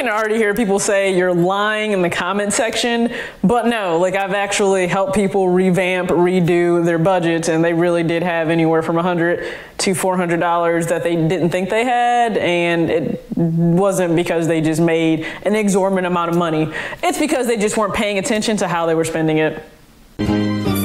can already hear people say you're lying in the comment section, but no, like I've actually helped people revamp, redo their budgets, and they really did have anywhere from 100 to $400 that they didn't think they had, and it wasn't because they just made an exorbitant amount of money. It's because they just weren't paying attention to how they were spending it.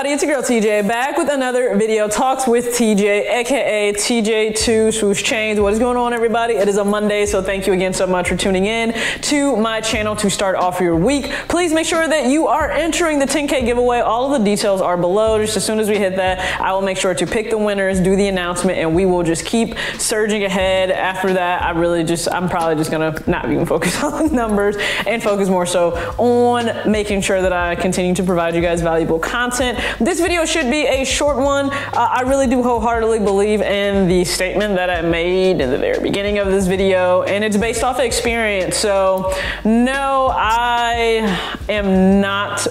Everybody, it's your girl TJ back with another video, Talks with TJ, aka TJ2 Swoosh Chains. What is going on everybody? It is a Monday, so thank you again so much for tuning in to my channel to start off your week. Please make sure that you are entering the 10K giveaway. All of the details are below. Just as soon as we hit that, I will make sure to pick the winners, do the announcement, and we will just keep surging ahead. After that, I really just, I'm probably just gonna not even focus on the numbers and focus more so on making sure that I continue to provide you guys valuable content content. This video should be a short one. Uh, I really do wholeheartedly believe in the statement that I made in the very beginning of this video, and it's based off of experience. So, no, I am not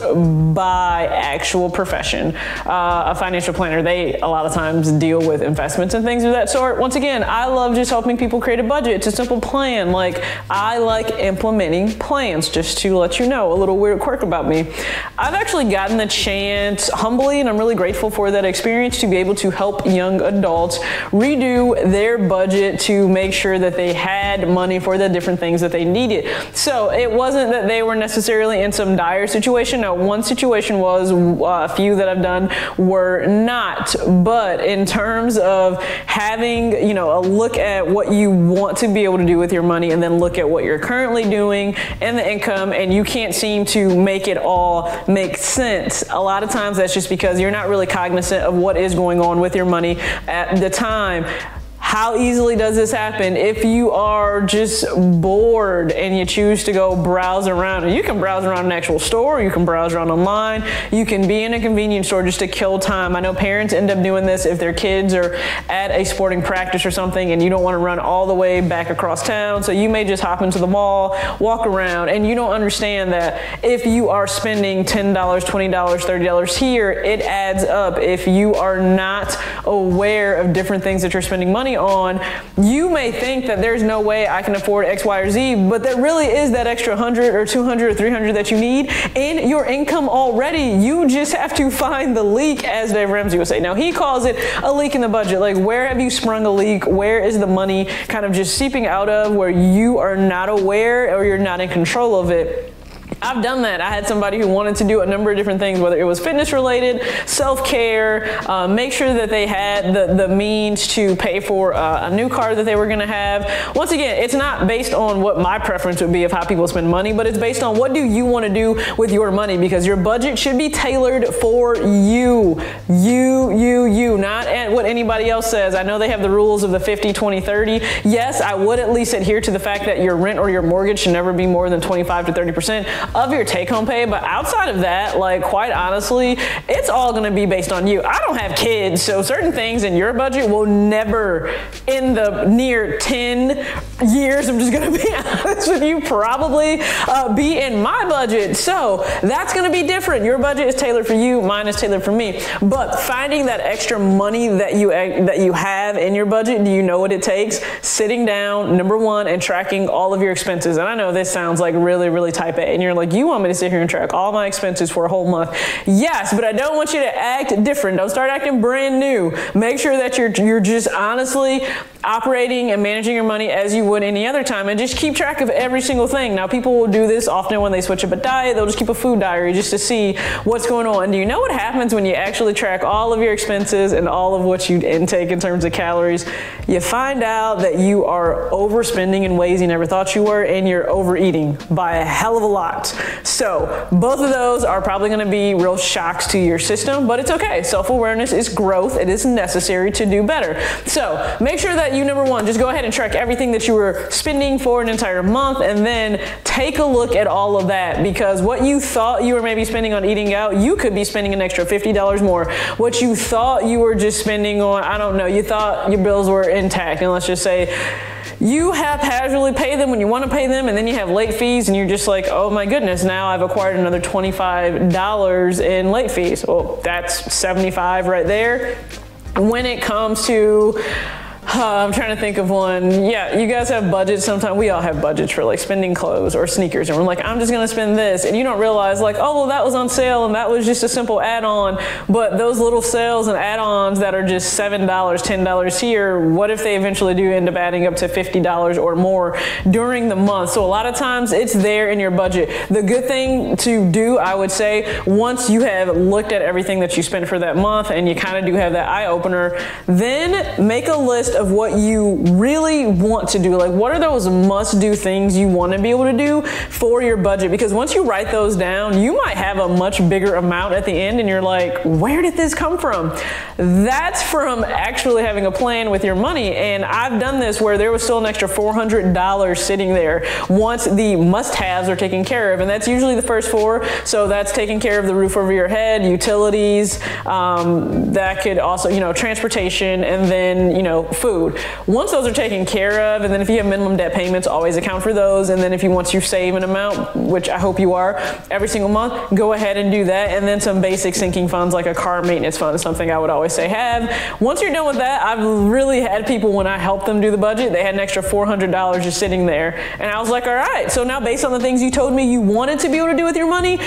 by actual profession uh, a financial planner. They, a lot of times, deal with investments and things of that sort. Once again, I love just helping people create a budget. It's a simple plan. Like, I like implementing plans, just to let you know a little weird quirk about me. I've actually gotten the chance humbly, and I'm really grateful for that experience to be able to help young adults redo their budget to make sure that they had money for the different things that they needed. So it wasn't that they were necessarily in some dire situation. Now, one situation was uh, a few that I've done were not, but in terms of having, you know, a look at what you want to be able to do with your money and then look at what you're currently doing and the income, and you can't seem to make it all make sense. A lot of times that's just because you're not really cognizant of what is going on with your money at the time. How easily does this happen? If you are just bored and you choose to go browse around, you can browse around an actual store, you can browse around online, you can be in a convenience store just to kill time. I know parents end up doing this if their kids are at a sporting practice or something and you don't want to run all the way back across town, so you may just hop into the mall, walk around, and you don't understand that if you are spending $10, $20, $30 here, it adds up. If you are not aware of different things that you're spending money on, you may think that there's no way I can afford X, Y, or Z, but there really is that extra 100 or 200 or 300 that you need in your income already. You just have to find the leak, as Dave Ramsey would say. Now, he calls it a leak in the budget. Like, where have you sprung a leak? Where is the money kind of just seeping out of where you are not aware or you're not in control of it? I've done that. I had somebody who wanted to do a number of different things, whether it was fitness related, self care, uh, make sure that they had the, the means to pay for uh, a new car that they were going to have. Once again, it's not based on what my preference would be of how people spend money, but it's based on what do you want to do with your money because your budget should be tailored for you. You, you, you, not at what anybody else says. I know they have the rules of the 50, 20, 30. Yes, I would at least adhere to the fact that your rent or your mortgage should never be more than 25 to 30% of your take home pay. But outside of that, like quite honestly, it's all gonna be based on you. I don't have kids, so certain things in your budget will never, in the near 10 years, I'm just gonna be honest with you, probably uh, be in my budget. So that's gonna be different. Your budget is tailored for you, mine is tailored for me. But finding that extra money that you that you have in your budget, do you know what it takes? Sitting down, number one, and tracking all of your expenses. And I know this sounds like really, really type A, and you're like, you want me to sit here and track all my expenses for a whole month. Yes, but I don't want you to act different. Don't start acting brand new. Make sure that you're, you're just honestly operating and managing your money as you would any other time and just keep track of every single thing. Now, people will do this often when they switch up a diet. They'll just keep a food diary just to see what's going on. Do you know what happens when you actually track all of your expenses and all of what you intake in terms of calories? You find out that you are overspending in ways you never thought you were and you're overeating by a hell of a lot. So both of those are probably going to be real shocks to your system, but it's okay. Self-awareness is growth. It is necessary to do better. So make sure that you, number one, just go ahead and track everything that you were spending for an entire month and then take a look at all of that because what you thought you were maybe spending on eating out, you could be spending an extra $50 more. What you thought you were just spending on, I don't know, you thought your bills were intact. And let's just say, you haphazardly pay them when you want to pay them, and then you have late fees, and you're just like, oh my goodness, now I've acquired another $25 in late fees. Well, that's 75 right there. When it comes to uh, I'm trying to think of one. Yeah, you guys have budgets. Sometimes we all have budgets for like spending clothes or sneakers, and we're like, I'm just gonna spend this, and you don't realize like, oh, well, that was on sale, and that was just a simple add-on. But those little sales and add-ons that are just seven dollars, ten dollars here, what if they eventually do end up adding up to fifty dollars or more during the month? So a lot of times it's there in your budget. The good thing to do, I would say, once you have looked at everything that you spent for that month, and you kind of do have that eye opener, then make a list of what you really want to do. Like, what are those must do things you want to be able to do for your budget? Because once you write those down, you might have a much bigger amount at the end, and you're like, where did this come from? That's from actually having a plan with your money. And I've done this where there was still an extra $400 sitting there once the must haves are taken care of. And that's usually the first four. So that's taking care of the roof over your head, utilities, um, that could also, you know, transportation, and then, you know, food food. Once those are taken care of, and then if you have minimum debt payments, always account for those. And then if you want to save an amount, which I hope you are, every single month, go ahead and do that. And then some basic sinking funds like a car maintenance fund is something I would always say have. Once you're done with that, I've really had people when I helped them do the budget, they had an extra $400 just sitting there. And I was like, all right, so now based on the things you told me you wanted to be able to do with your money,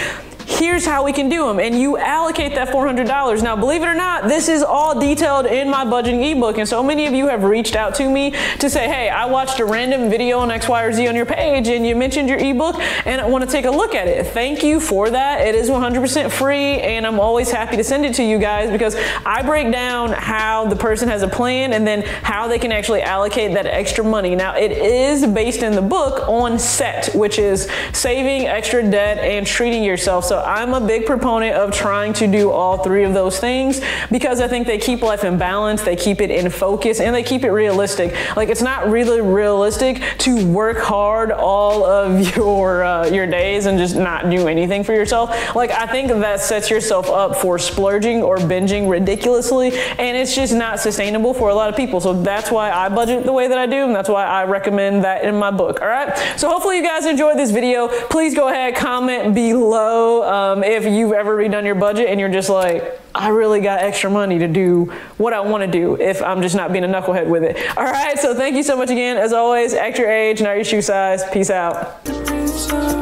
here's how we can do them. And you allocate that $400. Now, believe it or not, this is all detailed in my budgeting ebook. And so many of you have reached out to me to say, hey, I watched a random video on X, Y, or Z on your page and you mentioned your ebook and I want to take a look at it. Thank you for that. It is 100% free and I'm always happy to send it to you guys because I break down how the person has a plan and then how they can actually allocate that extra money. Now, it is based in the book on SET, which is saving extra debt and treating yourself. So I'm a big proponent of trying to do all three of those things because I think they keep life in balance, they keep it in focus, and they keep it realistic. Like it's not really realistic to work hard all of your uh, your days and just not do anything for yourself. Like I think that sets yourself up for splurging or binging ridiculously, and it's just not sustainable for a lot of people. So that's why I budget the way that I do, and that's why I recommend that in my book. All right. So hopefully you guys enjoyed this video. Please go ahead, comment below um, if you've ever redone your budget and you're just like, I really got extra money to do what I want to do if I'm just not being a knucklehead with it. All right, so thank you so much again. As always, act your age, not your shoe size. Peace out.